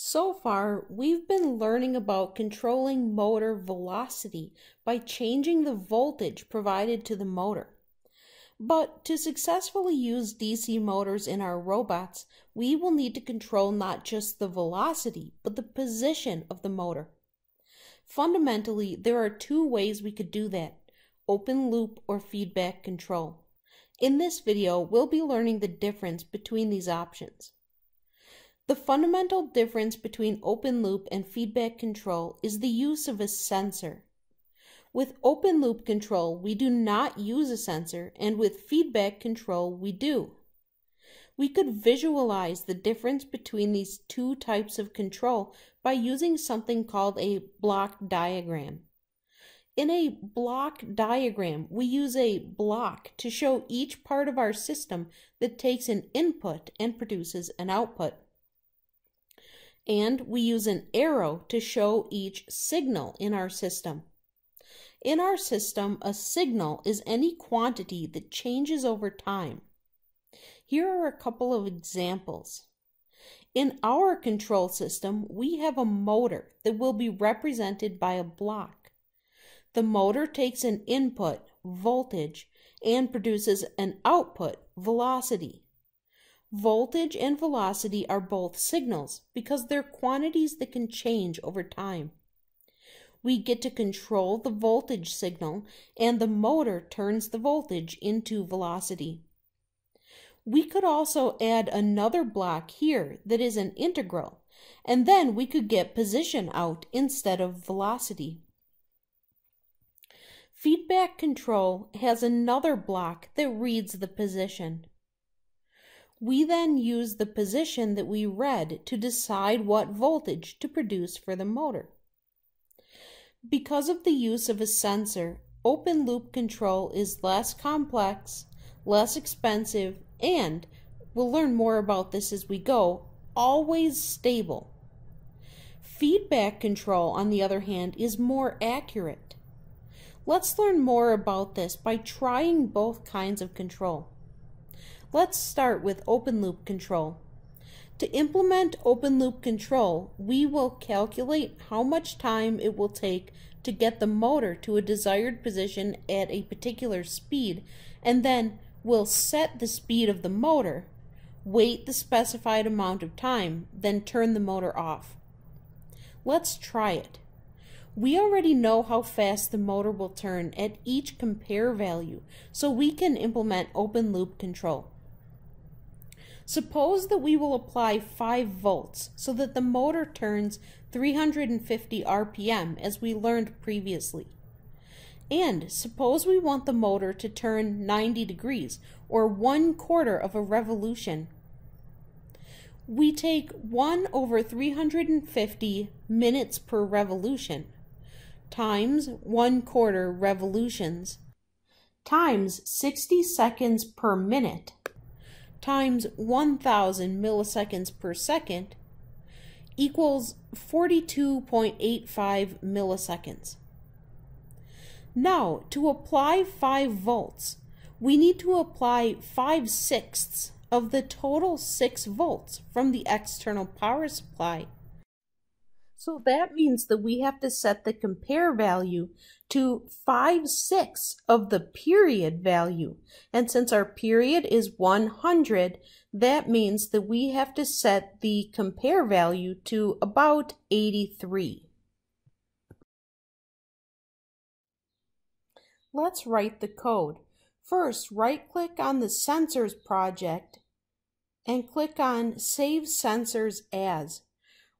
So far, we've been learning about controlling motor velocity by changing the voltage provided to the motor. But to successfully use DC motors in our robots, we will need to control not just the velocity, but the position of the motor. Fundamentally, there are two ways we could do that, open loop or feedback control. In this video, we'll be learning the difference between these options. The fundamental difference between open loop and feedback control is the use of a sensor. With open loop control, we do not use a sensor, and with feedback control, we do. We could visualize the difference between these two types of control by using something called a block diagram. In a block diagram, we use a block to show each part of our system that takes an input and produces an output and we use an arrow to show each signal in our system. In our system, a signal is any quantity that changes over time. Here are a couple of examples. In our control system, we have a motor that will be represented by a block. The motor takes an input, voltage, and produces an output, velocity. Voltage and velocity are both signals because they're quantities that can change over time. We get to control the voltage signal and the motor turns the voltage into velocity. We could also add another block here that is an integral and then we could get position out instead of velocity. Feedback control has another block that reads the position. We then use the position that we read to decide what voltage to produce for the motor. Because of the use of a sensor, open loop control is less complex, less expensive, and, we'll learn more about this as we go, always stable. Feedback control, on the other hand, is more accurate. Let's learn more about this by trying both kinds of control. Let's start with open loop control. To implement open loop control, we will calculate how much time it will take to get the motor to a desired position at a particular speed, and then we'll set the speed of the motor, wait the specified amount of time, then turn the motor off. Let's try it. We already know how fast the motor will turn at each compare value, so we can implement open loop control. Suppose that we will apply 5 volts so that the motor turns 350 RPM as we learned previously. And suppose we want the motor to turn 90 degrees or one quarter of a revolution. We take 1 over 350 minutes per revolution times 1 quarter revolutions times 60 seconds per minute times 1000 milliseconds per second equals 42.85 milliseconds. Now, to apply 5 volts, we need to apply 5 sixths of the total 6 volts from the external power supply so that means that we have to set the compare value to 5 sixths of the period value. And since our period is 100, that means that we have to set the compare value to about 83. Let's write the code. First, right-click on the Sensors project and click on Save Sensors As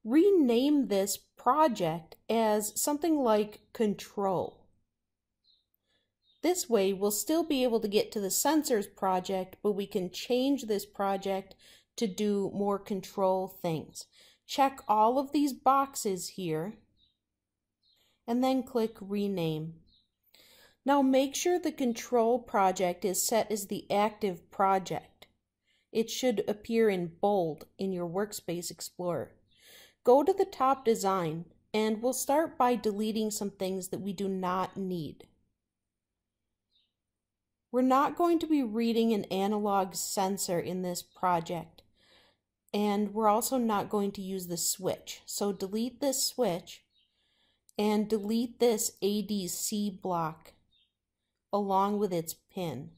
rename this project as something like control. This way we'll still be able to get to the sensors project, but we can change this project to do more control things. Check all of these boxes here and then click rename. Now make sure the control project is set as the active project. It should appear in bold in your Workspace Explorer. Go to the top design and we'll start by deleting some things that we do not need. We're not going to be reading an analog sensor in this project. And we're also not going to use the switch. So delete this switch and delete this ADC block along with its pin.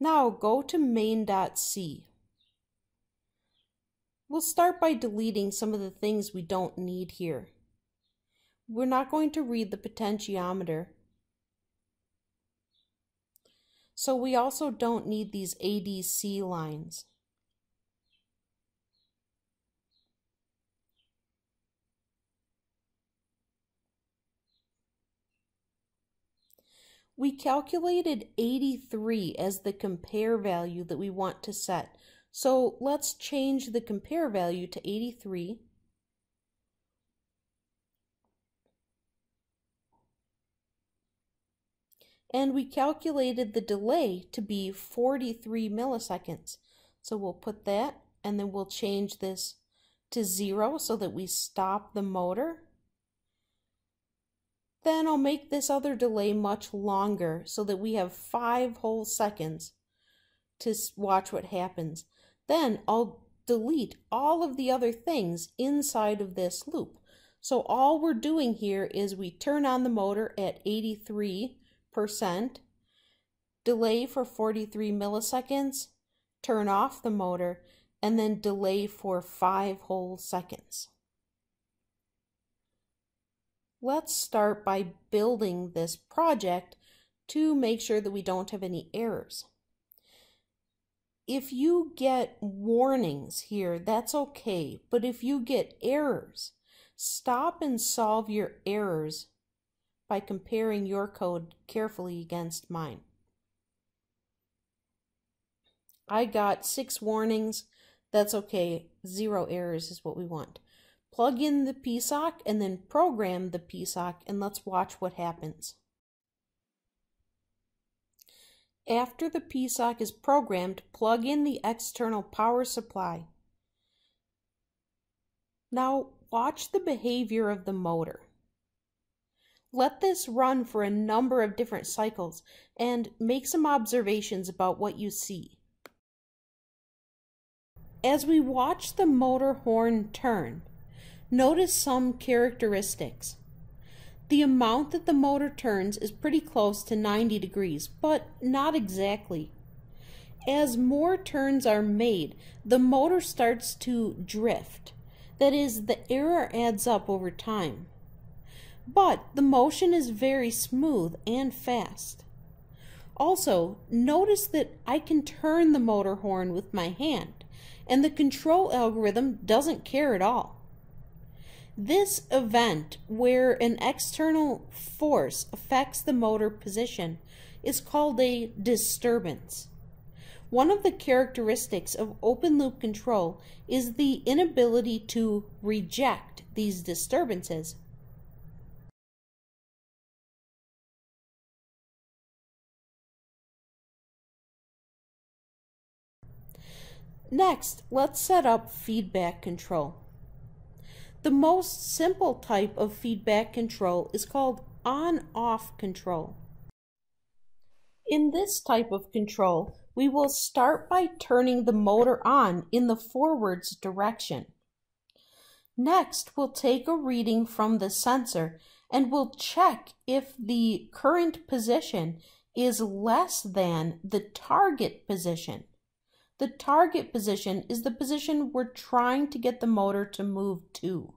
Now go to main.c. We'll start by deleting some of the things we don't need here. We're not going to read the potentiometer. So we also don't need these ADC lines. We calculated 83 as the compare value that we want to set. So let's change the compare value to 83. And we calculated the delay to be 43 milliseconds. So we'll put that and then we'll change this to zero so that we stop the motor. Then I'll make this other delay much longer so that we have five whole seconds to watch what happens. Then I'll delete all of the other things inside of this loop. So all we're doing here is we turn on the motor at 83%, delay for 43 milliseconds, turn off the motor, and then delay for five whole seconds. Let's start by building this project to make sure that we don't have any errors. If you get warnings here, that's okay. But if you get errors, stop and solve your errors by comparing your code carefully against mine. I got six warnings. That's okay. Zero errors is what we want plug in the PSOC and then program the PSOC and let's watch what happens. After the PSOC is programmed, plug in the external power supply. Now watch the behavior of the motor. Let this run for a number of different cycles and make some observations about what you see. As we watch the motor horn turn, Notice some characteristics. The amount that the motor turns is pretty close to 90 degrees, but not exactly. As more turns are made, the motor starts to drift. That is, the error adds up over time. But the motion is very smooth and fast. Also, notice that I can turn the motor horn with my hand, and the control algorithm doesn't care at all. This event, where an external force affects the motor position, is called a disturbance. One of the characteristics of open loop control is the inability to reject these disturbances. Next, let's set up feedback control. The most simple type of feedback control is called on-off control. In this type of control, we will start by turning the motor on in the forwards direction. Next, we'll take a reading from the sensor and we'll check if the current position is less than the target position. The target position is the position we're trying to get the motor to move to.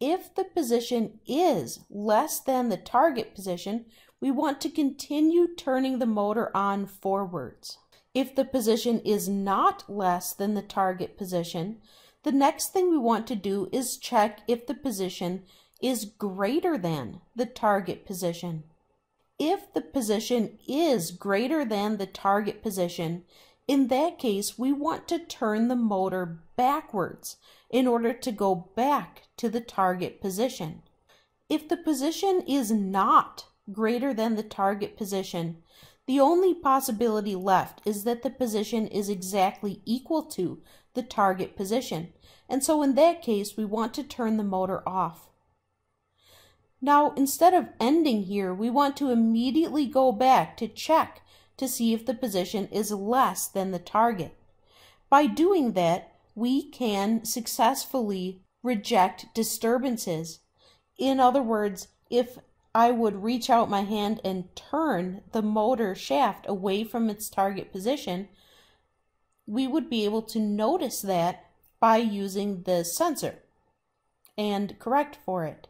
If the position is less than the target position, we want to continue turning the motor on forwards. If the position is not less than the target position, the next thing we want to do is check if the position is greater than the target position. If the position is greater than the target position, in that case, we want to turn the motor backwards in order to go back to the target position. If the position is not greater than the target position, the only possibility left is that the position is exactly equal to the target position. And so in that case, we want to turn the motor off. Now, instead of ending here, we want to immediately go back to check to see if the position is less than the target. By doing that, we can successfully reject disturbances. In other words, if I would reach out my hand and turn the motor shaft away from its target position, we would be able to notice that by using the sensor and correct for it.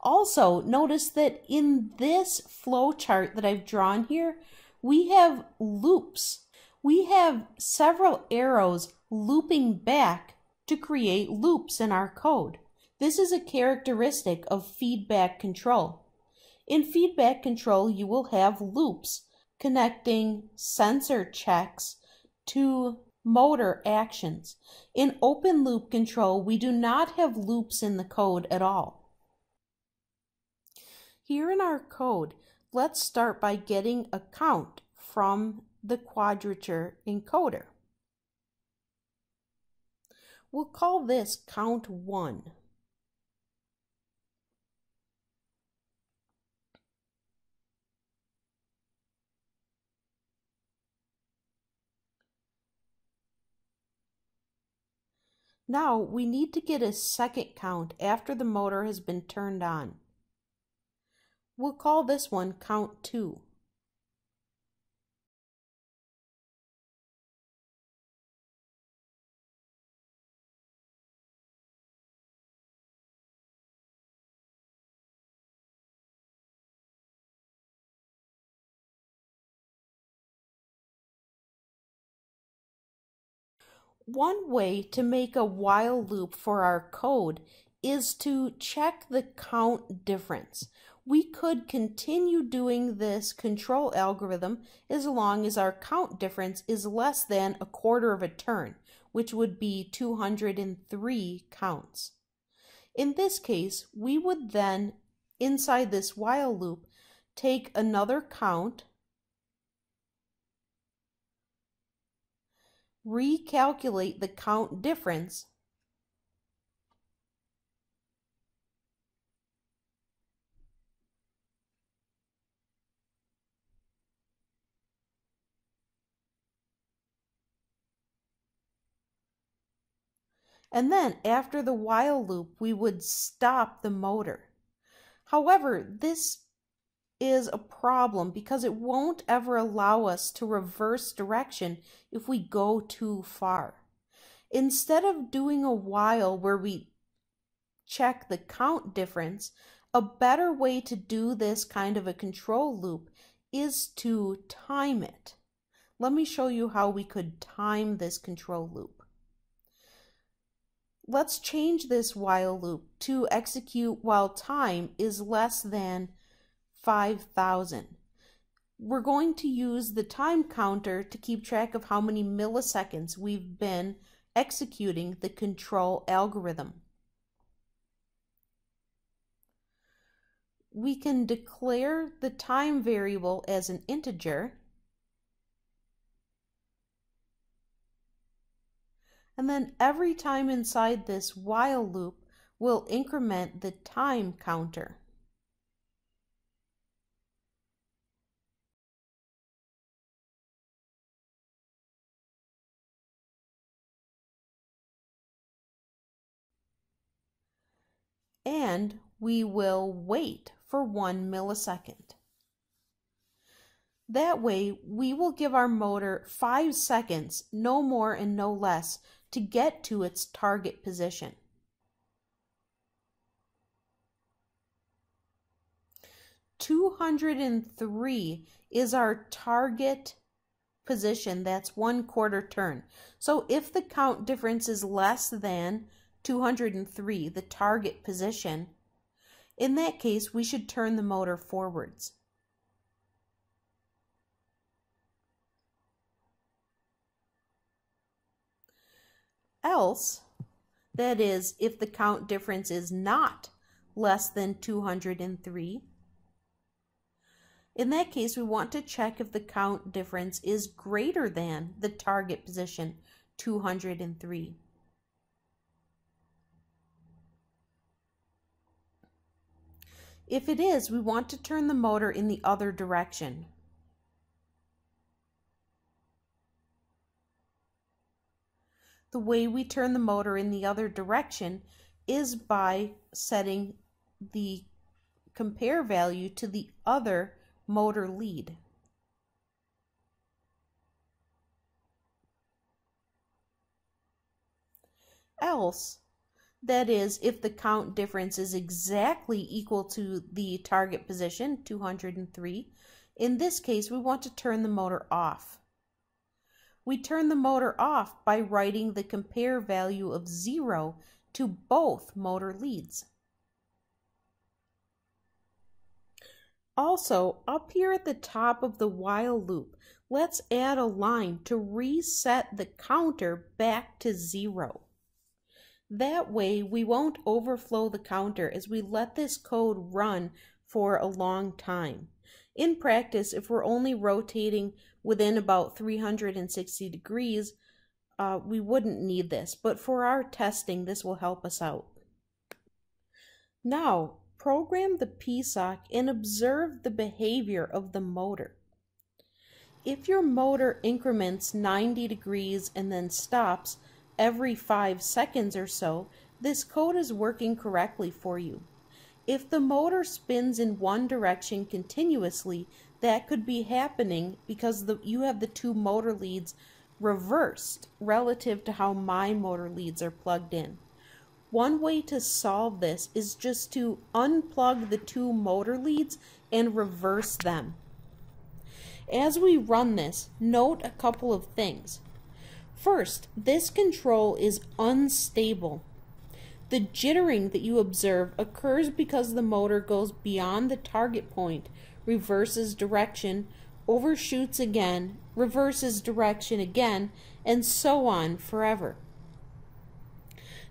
Also, notice that in this flow chart that I've drawn here, we have loops. We have several arrows looping back to create loops in our code. This is a characteristic of feedback control. In feedback control, you will have loops connecting sensor checks to motor actions. In open loop control, we do not have loops in the code at all. Here in our code, let's start by getting a count from the quadrature encoder. We'll call this count 1. Now we need to get a second count after the motor has been turned on. We'll call this one count 2. One way to make a while loop for our code is to check the count difference. We could continue doing this control algorithm as long as our count difference is less than a quarter of a turn, which would be 203 counts. In this case, we would then, inside this while loop, take another count recalculate the count difference And then after the while loop, we would stop the motor. However, this is a problem because it won't ever allow us to reverse direction if we go too far. Instead of doing a while where we check the count difference, a better way to do this kind of a control loop is to time it. Let me show you how we could time this control loop. Let's change this while loop to execute while time is less than 5,000. We're going to use the time counter to keep track of how many milliseconds we've been executing the control algorithm. We can declare the time variable as an integer and then every time inside this while loop we'll increment the time counter. and we will wait for one millisecond. That way, we will give our motor five seconds, no more and no less, to get to its target position. Two hundred and three is our target position. That's one quarter turn. So if the count difference is less than 203, the target position, in that case, we should turn the motor forwards. Else, that is, if the count difference is not less than 203, in that case, we want to check if the count difference is greater than the target position, 203. If it is, we want to turn the motor in the other direction. The way we turn the motor in the other direction is by setting the compare value to the other motor lead. Else, that is, if the count difference is exactly equal to the target position, 203, in this case we want to turn the motor off. We turn the motor off by writing the compare value of 0 to both motor leads. Also, up here at the top of the while loop, let's add a line to reset the counter back to zero. That way, we won't overflow the counter as we let this code run for a long time. In practice, if we're only rotating within about 360 degrees, uh, we wouldn't need this, but for our testing, this will help us out. Now, program the PSOC and observe the behavior of the motor. If your motor increments 90 degrees and then stops every 5 seconds or so, this code is working correctly for you. If the motor spins in one direction continuously, that could be happening because the, you have the two motor leads reversed relative to how my motor leads are plugged in. One way to solve this is just to unplug the two motor leads and reverse them. As we run this, note a couple of things. First, this control is unstable. The jittering that you observe occurs because the motor goes beyond the target point, reverses direction, overshoots again, reverses direction again, and so on forever.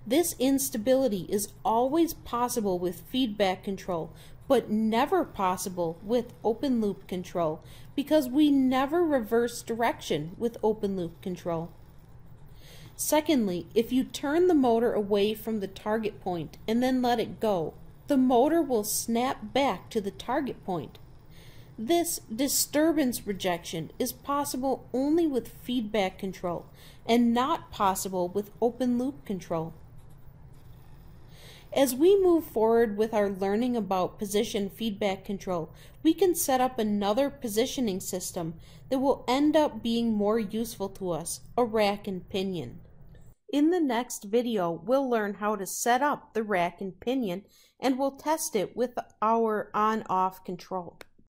This instability is always possible with feedback control, but never possible with open loop control because we never reverse direction with open loop control. Secondly, if you turn the motor away from the target point and then let it go, the motor will snap back to the target point. This disturbance rejection is possible only with feedback control and not possible with open loop control. As we move forward with our learning about position feedback control, we can set up another positioning system that will end up being more useful to us, a rack and pinion. In the next video, we'll learn how to set up the rack and pinion and we'll test it with our on-off control.